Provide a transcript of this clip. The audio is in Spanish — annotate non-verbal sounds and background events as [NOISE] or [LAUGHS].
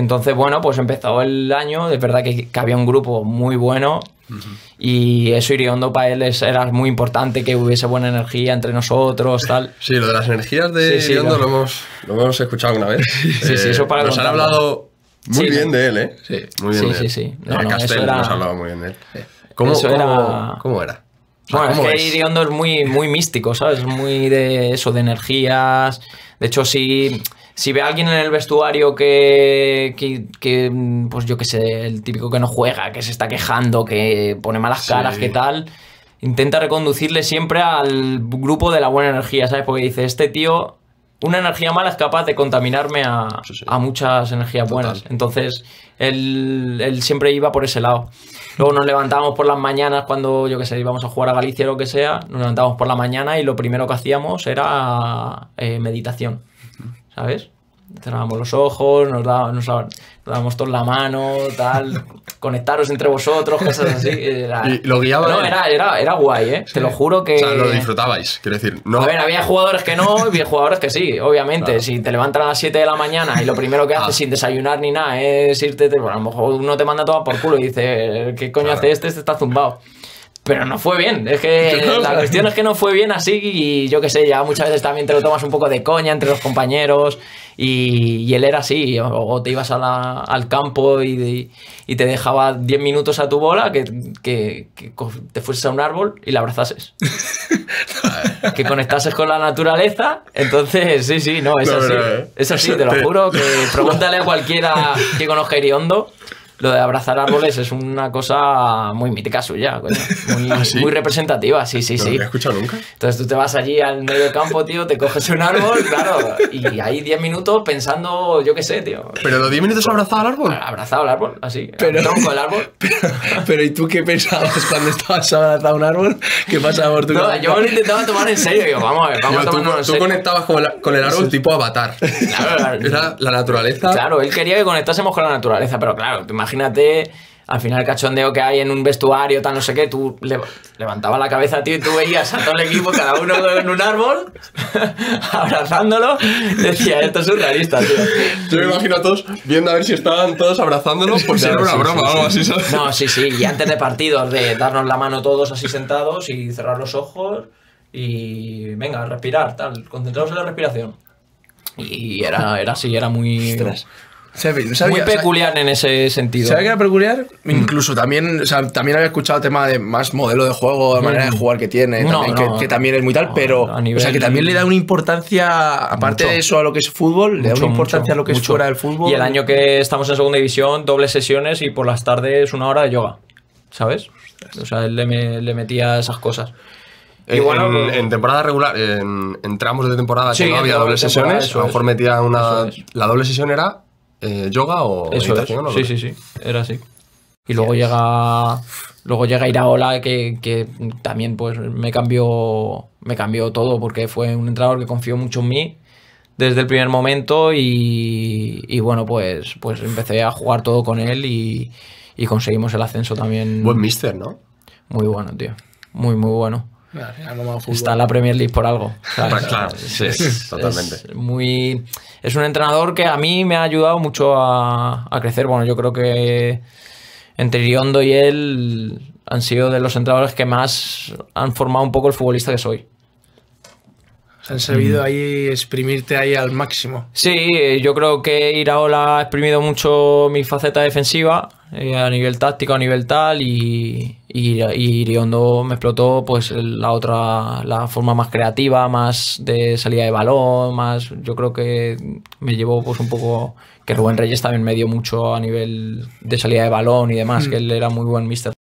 Entonces, bueno, pues empezó el año, de verdad que, que había un grupo muy bueno y eso Iriondo para él es- era muy importante, que hubiese buena energía entre nosotros, tal. Sí, lo de las energías de Sí, sí, Iriondo lo- lo, hemos, lo hemos escuchado una vez. [LAUGHS] Sí, sí, eso para Nos han hablado muy Sí, bien de él, ¿eh? Sí. muy bien Sí, de sí, él. sí. Y No, a no, Castel eso era- nos ha hablado muy bien de él. ¿Cómo, Eso cómo- era- cómo Bueno, es ¿cómo que es? Iriondo es muy, muy místico, ¿sabes? Muy de eso, de energías. De hecho, si, si ve a alguien en el vestuario que, que, que, pues yo qué sé, el típico que no juega, que se está quejando, que pone malas Sí. caras, que tal, intenta reconducirle siempre al grupo de la buena energía, ¿sabes? Porque dice, este tío, una energía mala es capaz de contaminarme a, Sí, sí. a muchas energías Total. buenas. Entonces, él, él siempre iba por ese lado. Luego nos levantábamos por las mañanas cuando, yo qué sé, íbamos a jugar a Galicia o lo que sea, nos levantábamos por la mañana y lo primero que hacíamos era eh, meditación, ¿sabes? Cerrábamos los ojos, nos dábamos, nos dábamos- todos la mano, tal, conectaros entre vosotros, cosas así. Era, Y lo guiaba No, era, era, era guay, ¿eh? Te lo juro que... O sea, lo disfrutabais, quiero decir. No, A ver, había jugadores que no, y había jugadores que sí, obviamente. Claro. Si te levantan a las 7 de la mañana y lo primero que haces Ah. sin desayunar ni nada es irte, te- bueno, a lo mejor uno te manda todo por culo y dice, ¿qué coño Claro. hace este? Este está zumbado. Pero no fue bien, es que [LAUGHS] la cuestión es que no fue bien así y yo qué sé, ya muchas veces también te lo tomas un poco de coña entre los compañeros y, y él era así, o, o te ibas a la- al campo y, y te dejaba 10 minutos a tu bola que, que- te fueses a un árbol y la abrazases [LAUGHS] que conectases con la naturaleza. Entonces, sí, sí, no, es No, así. no, eh. Es así, te lo juro que pregúntale a cualquiera que conozca Iriondo. Lo de abrazar árboles es una cosa muy mítica suya, coño. [LAUGHS] Muy, ¿Ah, sí? muy representativa, sí, sí, no lo sí. había escuchado nunca. Entonces tú te vas allí al medio del campo, tío, te coges un árbol, claro, y ahí 10 minutos pensando, yo qué sé, tío. Pero los 10 minutos abrazado al árbol. Abrazado al árbol, así, Pero- al tronco del árbol. [LAUGHS] Pero ¿y tú qué pensabas cuando estabas abrazado a un árbol? ¿Qué pasaba por tu No, cabeza? yo me lo intentaba tomar en serio, digo, vamos a ver, vamos Yo, a tú, tomarnos en tú serio. conectabas con el, con el árbol tipo avatar. Claro, claro. Era la naturaleza. Claro, él quería que conectásemos con la naturaleza, pero claro, tú imagínate al final el cachondeo que hay en un vestuario, tal, no sé qué, tú le- levantabas la cabeza, tío, y tú veías a todo el equipo, cada uno en un árbol, [LAUGHS] abrazándolo, decía, esto es surrealista, tío. Yo me imagino a todos viendo a ver si estaban todos abrazándolos por si era una sí, broma sí, o algo sí. así, ¿sabes? No, sí, sí, y antes de partidos, de darnos la mano todos así sentados y cerrar los ojos y venga, respirar, tal, concentrados en la respiración. Y era, era así, era muy, Ostras. Muy peculiar en ese sentido. ¿Sabes qué era peculiar? Incluso también, o sea, también había escuchado el tema de más modelo de juego, de manera de jugar que tiene, No, también, no, que, que también es muy tal, no, pero a nivel- o sea, que también le da una importancia, aparte Mucho. de eso a lo que es fútbol, le da una importancia mucho, a lo que es fuera del fútbol. Y el año que estamos en segunda división, dobles sesiones y por las tardes una hora de yoga. ¿Sabes? O sea, él le, me- le metía esas cosas. Y En, bueno, en- en temporada regular, en, en tramos de temporada Sí, que no había dobles sesiones, eso a lo mejor metía una. Es. La doble sesión era eh, yoga o Eso meditación Sí, sí, sí. Era así. Y luego llega. Luego llega Iraola, que, que también pues me cambió. Me cambió todo, porque fue un entrenador que confió mucho en mí desde el primer momento. Y, y bueno, pues, pues empecé a jugar todo con él y, y conseguimos el ascenso también. Buen mister, ¿no? Muy bueno, tío. Muy, muy bueno. Está en la Premier League por algo. ¿sabes? Pues claro, sí, Es- totalmente. Es muy. Es un entrenador que a mí me ha ayudado mucho a, a crecer. Bueno, yo creo que entre Iriondo y él han sido de los entrenadores que más han formado un poco el futbolista que soy. Se han sabido ahí exprimirte ahí al máximo. Sí, yo creo que Iraola ha exprimido mucho mi faceta defensiva eh, a nivel táctico, a nivel tal, y, y, y Iriondo me explotó pues la otra, la forma más creativa, más de salida de balón, más, yo creo que me llevó pues un poco, que Rubén Reyes también me dio mucho a nivel de salida de balón y demás, que él era muy buen mister.